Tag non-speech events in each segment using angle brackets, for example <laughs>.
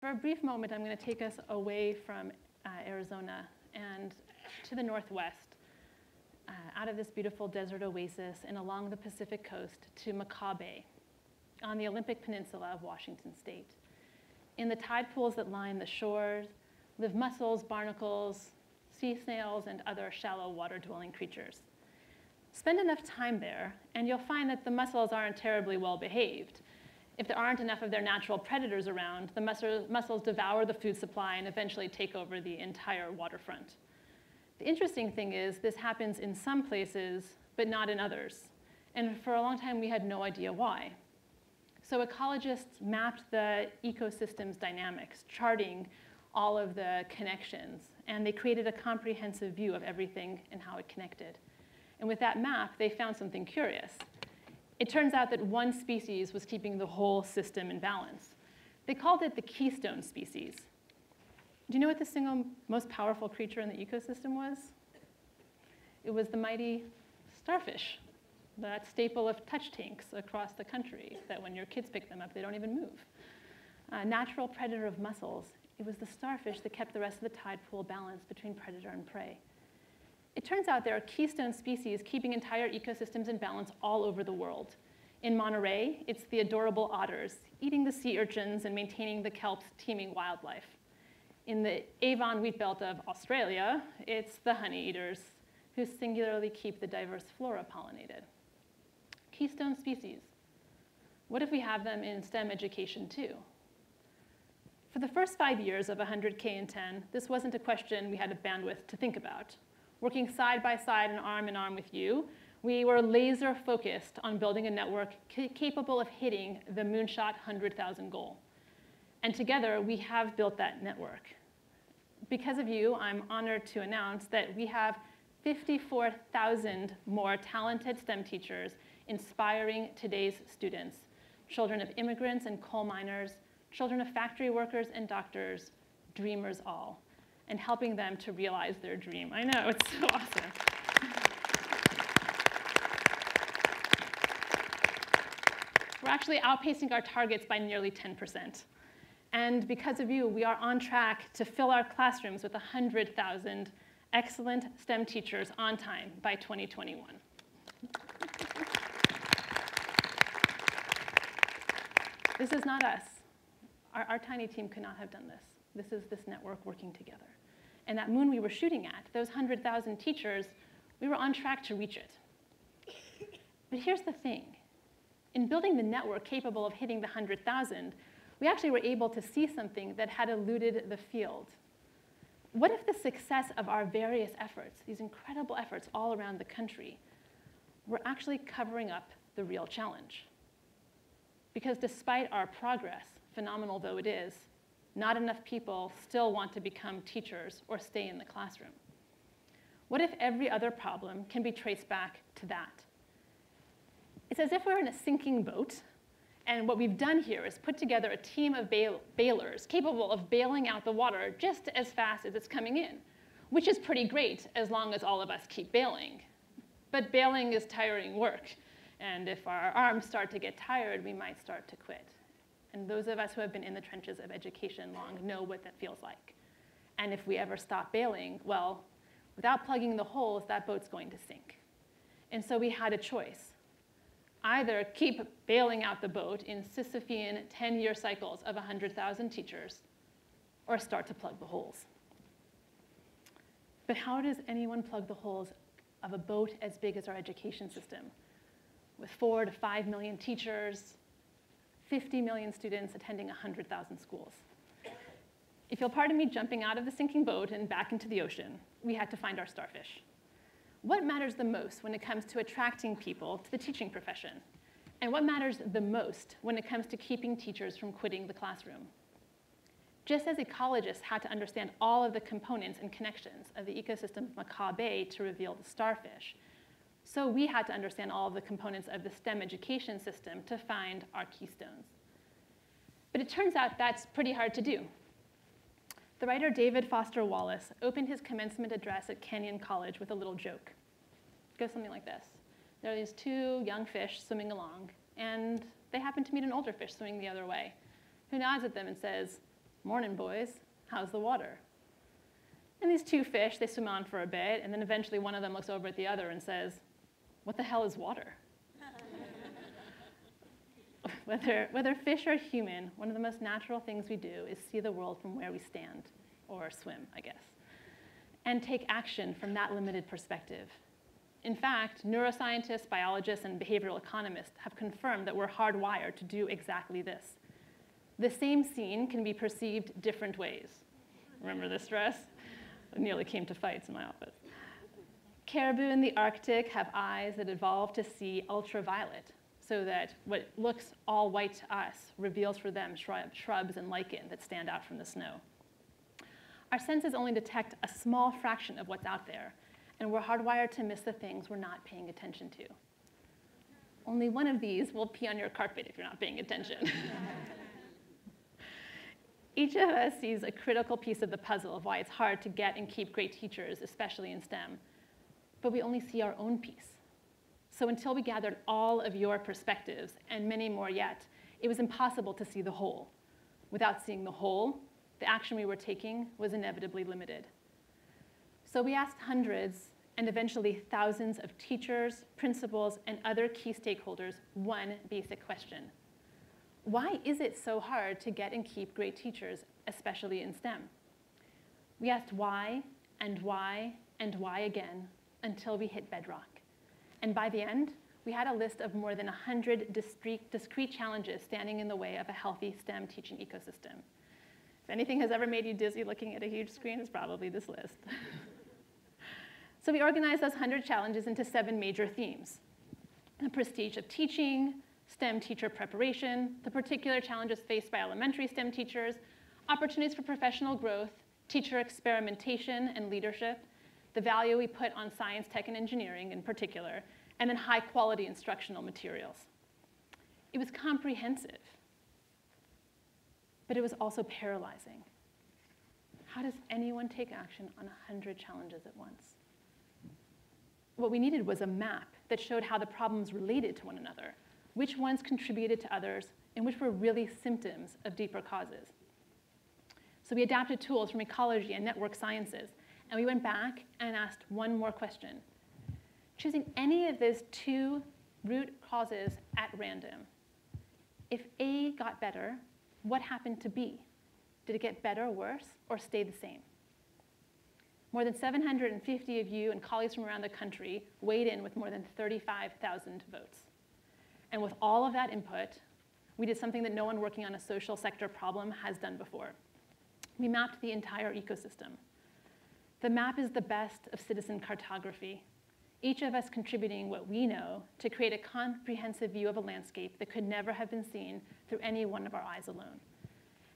For a brief moment, I'm going to take us away from uh, Arizona and to the northwest, uh, out of this beautiful desert oasis and along the Pacific coast to Makah Bay on the Olympic Peninsula of Washington state. In the tide pools that line the shores live mussels, barnacles, sea snails, and other shallow water dwelling creatures. Spend enough time there, and you'll find that the mussels aren't terribly well behaved. If there aren't enough of their natural predators around, the mussels devour the food supply and eventually take over the entire waterfront. The interesting thing is this happens in some places, but not in others. And for a long time, we had no idea why. So ecologists mapped the ecosystem's dynamics, charting all of the connections, and they created a comprehensive view of everything and how it connected. And with that map, they found something curious. It turns out that one species was keeping the whole system in balance. They called it the keystone species. Do you know what the single most powerful creature in the ecosystem was? It was the mighty starfish, that staple of touch tanks across the country that when your kids pick them up, they don't even move. A natural predator of mussels, it was the starfish that kept the rest of the tide pool balanced between predator and prey. It turns out there are keystone species keeping entire ecosystems in balance all over the world. In Monterey, it's the adorable otters, eating the sea urchins and maintaining the kelp's teeming wildlife. In the Avon wheat belt of Australia, it's the honey eaters, who singularly keep the diverse flora pollinated. Keystone species. What if we have them in STEM education too? For the first five years of 100K in 10, this wasn't a question we had a bandwidth to think about. Working side by side and arm in arm with you, we were laser focused on building a network capable of hitting the moonshot 100,000 goal. And together, we have built that network. Because of you, I'm honored to announce that we have 54,000 more talented STEM teachers inspiring today's students, children of immigrants and coal miners, children of factory workers and doctors, dreamers all, and helping them to realize their dream. I know, it's so awesome. <laughs> We're actually outpacing our targets by nearly 10%. And because of you, we are on track to fill our classrooms with 100,000 excellent STEM teachers on time by 2021. this is not us. Our, our, tiny team could not have done this. This is this network working together. And that moon we were shooting at, those 100,000 teachers, we were on track to reach it. But here's the thing. In building the network capable of hitting the 100,000, we actually were able to see something that had eluded the field. What if the success of our various efforts, these incredible efforts all around the country, were actually covering up the real challenge? Because despite our progress, phenomenal though it is, not enough people still want to become teachers or stay in the classroom. What if every other problem can be traced back to that? It's as if we're in a sinking boat and what we've done here is put together a team of bail bailers capable of bailing out the water just as fast as it's coming in, which is pretty great as long as all of us keep bailing. But bailing is tiring work. And if our arms start to get tired, we might start to quit. And those of us who have been in the trenches of education long know what that feels like. And if we ever stop bailing, well, without plugging the holes, that boat's going to sink. And so we had a choice either keep bailing out the boat in Sisyphean 10-year cycles of 100,000 teachers, or start to plug the holes. But how does anyone plug the holes of a boat as big as our education system, with four to five million teachers, 50 million students attending 100,000 schools? If you'll pardon me jumping out of the sinking boat and back into the ocean, we had to find our starfish what matters the most when it comes to attracting people to the teaching profession? And what matters the most when it comes to keeping teachers from quitting the classroom? Just as ecologists had to understand all of the components and connections of the ecosystem of Makah Bay to reveal the starfish, so we had to understand all of the components of the STEM education system to find our keystones. But it turns out that's pretty hard to do. The writer David Foster Wallace opened his commencement address at Kenyon College with a little joke. It goes something like this. There are these two young fish swimming along, and they happen to meet an older fish swimming the other way, who nods at them and says, Morning, boys. How's the water? And these two fish, they swim on for a bit, and then eventually one of them looks over at the other and says, What the hell is water? whether, whether fish or human, one of the most natural things we do is see the world from where we stand, or swim, I guess, and take action from that limited perspective. In fact, neuroscientists, biologists, and behavioral economists have confirmed that we're hardwired to do exactly this. The same scene can be perceived different ways. Remember this dress? It nearly came to fights in my office. Caribou in the Arctic have eyes that evolved to see ultraviolet, so that what looks all white to us reveals for them shrubs and lichen that stand out from the snow. Our senses only detect a small fraction of what's out there, and we're hardwired to miss the things we're not paying attention to. Only one of these will pee on your carpet if you're not paying attention. <laughs> Each of us sees a critical piece of the puzzle of why it's hard to get and keep great teachers, especially in STEM. But we only see our own piece. So until we gathered all of your perspectives, and many more yet, it was impossible to see the whole. Without seeing the whole, the action we were taking was inevitably limited. So we asked hundreds and eventually thousands of teachers, principals, and other key stakeholders one basic question. Why is it so hard to get and keep great teachers, especially in STEM? We asked why and why and why again until we hit bedrock. And by the end, we had a list of more than 100 discrete, discrete challenges standing in the way of a healthy STEM teaching ecosystem. If anything has ever made you dizzy looking at a huge screen, it's probably this list. <laughs> so we organized those 100 challenges into seven major themes. The prestige of teaching, STEM teacher preparation, the particular challenges faced by elementary STEM teachers, opportunities for professional growth, teacher experimentation and leadership, the value we put on science, tech, and engineering in particular, and then high quality instructional materials. It was comprehensive but it was also paralyzing. How does anyone take action on 100 challenges at once? What we needed was a map that showed how the problems related to one another, which ones contributed to others, and which were really symptoms of deeper causes. So we adapted tools from ecology and network sciences, and we went back and asked one more question. Choosing any of those two root causes at random. If A got better, what happened to B? Did it get better or worse, or stay the same? More than 750 of you and colleagues from around the country weighed in with more than 35,000 votes. And with all of that input, we did something that no one working on a social sector problem has done before. We mapped the entire ecosystem. The map is the best of citizen cartography, each of us contributing what we know to create a comprehensive view of a landscape that could never have been seen through any one of our eyes alone.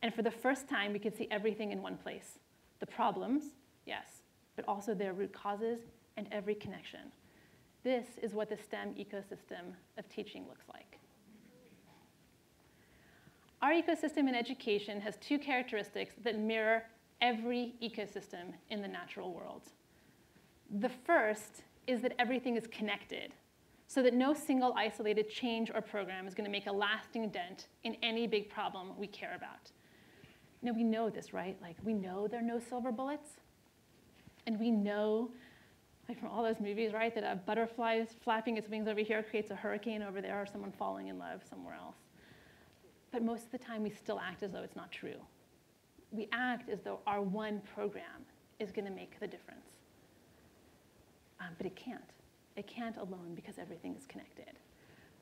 And for the first time, we could see everything in one place. The problems, yes, but also their root causes and every connection. This is what the STEM ecosystem of teaching looks like. Our ecosystem in education has two characteristics that mirror every ecosystem in the natural world. The first is that everything is connected so that no single isolated change or program is going to make a lasting dent in any big problem we care about. Now, we know this, right? Like, we know there are no silver bullets. And we know, like from all those movies, right, that a butterfly flapping its wings over here creates a hurricane over there or someone falling in love somewhere else. But most of the time, we still act as though it's not true. We act as though our one program is going to make the difference. Um, but it can't. It can't alone because everything is connected.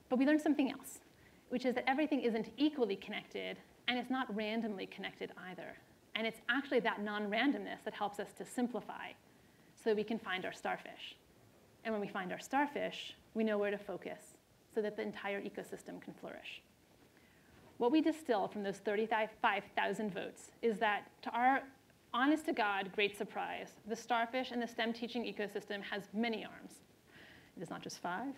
But we learned something else, which is that everything isn't equally connected and it's not randomly connected either. And it's actually that non-randomness that helps us to simplify so that we can find our starfish. And when we find our starfish, we know where to focus so that the entire ecosystem can flourish. What we distill from those 35,000 votes is that to our honest to God, great surprise, the starfish and the STEM teaching ecosystem has many arms. It is not just five.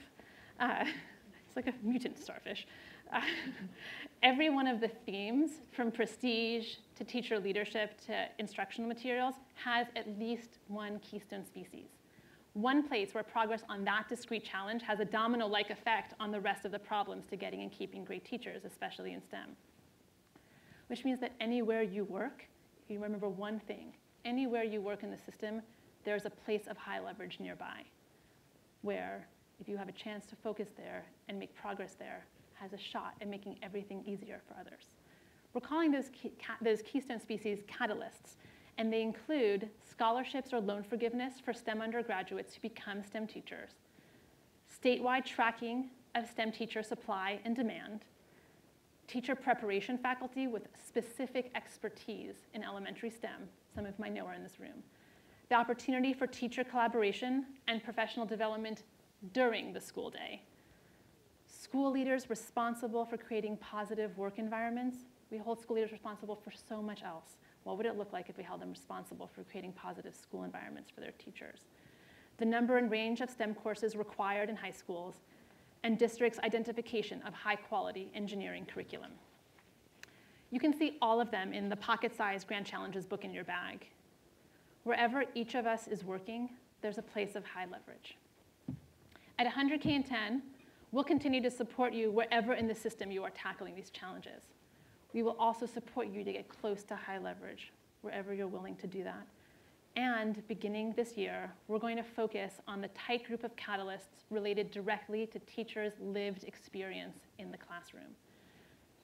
Uh, <laughs> it's like a mutant starfish. Uh, <laughs> every one of the themes, from prestige to teacher leadership to instructional materials, has at least one keystone species. One place where progress on that discrete challenge has a domino-like effect on the rest of the problems to getting and keeping great teachers, especially in STEM. which means that anywhere you work, if you remember one thing. Anywhere you work in the system, there's a place of high leverage nearby where if you have a chance to focus there and make progress there, has a shot at making everything easier for others. We're calling those, key, those keystone species catalysts, and they include scholarships or loan forgiveness for STEM undergraduates who become STEM teachers, statewide tracking of STEM teacher supply and demand, teacher preparation faculty with specific expertise in elementary STEM, some of my know are in this room, the opportunity for teacher collaboration and professional development during the school day, school leaders responsible for creating positive work environments. We hold school leaders responsible for so much else. What would it look like if we held them responsible for creating positive school environments for their teachers? The number and range of STEM courses required in high schools, and districts' identification of high quality engineering curriculum. You can see all of them in the pocket-sized Grand Challenges book in your bag. Wherever each of us is working, there's a place of high leverage. At 100K in 10, we'll continue to support you wherever in the system you are tackling these challenges. We will also support you to get close to high leverage, wherever you're willing to do that. And beginning this year, we're going to focus on the tight group of catalysts related directly to teachers' lived experience in the classroom.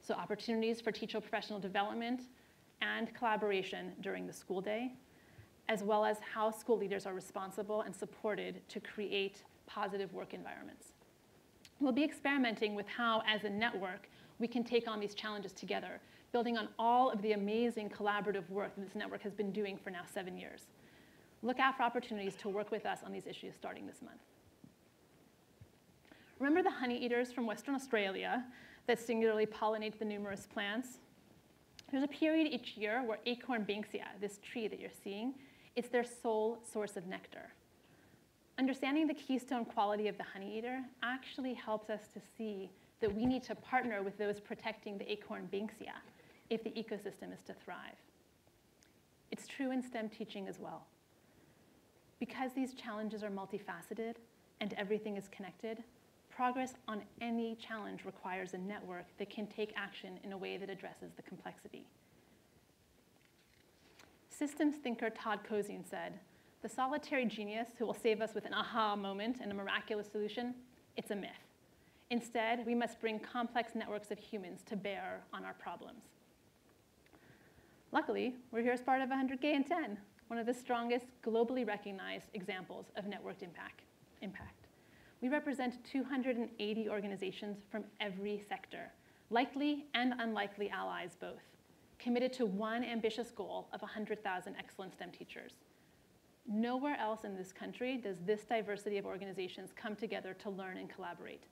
So opportunities for teacher professional development and collaboration during the school day, as well as how school leaders are responsible and supported to create positive work environments. We'll be experimenting with how, as a network, we can take on these challenges together, building on all of the amazing collaborative work that this network has been doing for now seven years. Look out for opportunities to work with us on these issues starting this month. Remember the honey eaters from Western Australia that singularly pollinate the numerous plants? There's a period each year where acorn banksia, this tree that you're seeing, it's their sole source of nectar. Understanding the keystone quality of the honey eater actually helps us to see that we need to partner with those protecting the acorn banksia if the ecosystem is to thrive. It's true in STEM teaching as well. Because these challenges are multifaceted and everything is connected, progress on any challenge requires a network that can take action in a way that addresses the complexity. Systems thinker Todd Kozine said, the solitary genius who will save us with an aha moment and a miraculous solution, it's a myth. Instead, we must bring complex networks of humans to bear on our problems. Luckily, we're here as part of 100K in 10, one of the strongest globally recognized examples of networked impact. impact. We represent 280 organizations from every sector, likely and unlikely allies both, committed to one ambitious goal of 100,000 excellent STEM teachers. Nowhere else in this country does this diversity of organizations come together to learn and collaborate.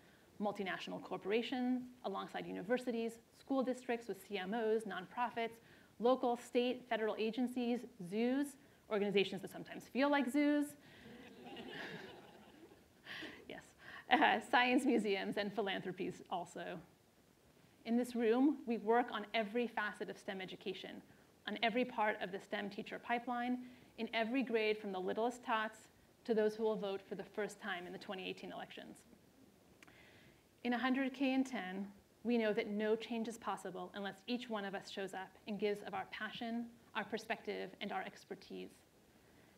Multinational corporations, alongside universities, school districts with CMOs, nonprofits, local, state, federal agencies, zoos, organizations that sometimes feel like zoos. <laughs> yes, uh, science museums and philanthropies also. In this room, we work on every facet of STEM education, on every part of the STEM teacher pipeline, in every grade from the littlest tots to those who will vote for the first time in the 2018 elections. In 100K in 10, we know that no change is possible unless each one of us shows up and gives of our passion, our perspective, and our expertise.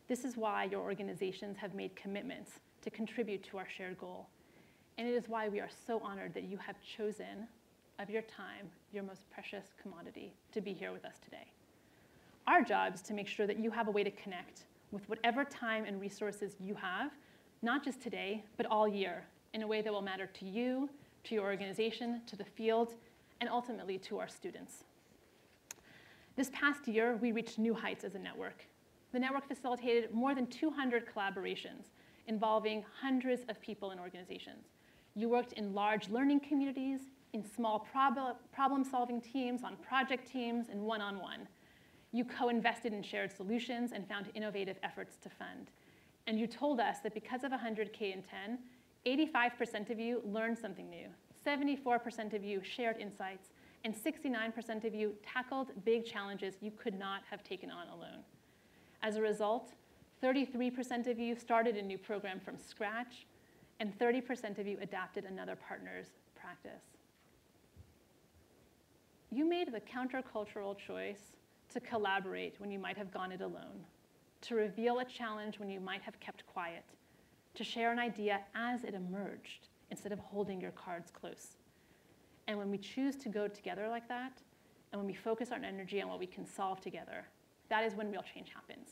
This is why your organizations have made commitments to contribute to our shared goal. And it is why we are so honored that you have chosen of your time, your most precious commodity, to be here with us today. Our job is to make sure that you have a way to connect with whatever time and resources you have, not just today, but all year, in a way that will matter to you, to your organization, to the field, and ultimately to our students. This past year, we reached new heights as a network. The network facilitated more than 200 collaborations involving hundreds of people and organizations. You worked in large learning communities, in small prob problem-solving teams, on project teams, and one-on-one. -on -one. You co-invested in shared solutions and found innovative efforts to fund. And you told us that because of 100K in 10, 85% of you learned something new, 74% of you shared insights, and 69% of you tackled big challenges you could not have taken on alone. As a result, 33% of you started a new program from scratch, and 30% of you adapted another partner's practice. you made the countercultural choice to collaborate when you might have gone it alone, to reveal a challenge when you might have kept quiet, to share an idea as it emerged instead of holding your cards close. And when we choose to go together like that, and when we focus our energy on what we can solve together, that is when real change happens.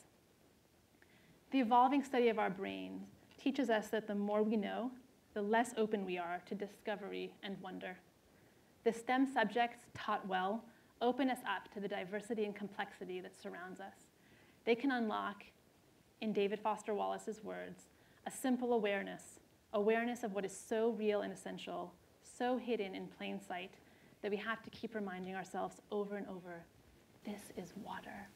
The evolving study of our brains teaches us that the more we know, the less open we are to discovery and wonder. The STEM subjects taught well open us up to the diversity and complexity that surrounds us. They can unlock, in David Foster Wallace's words, a simple awareness, awareness of what is so real and essential, so hidden in plain sight, that we have to keep reminding ourselves over and over this is water.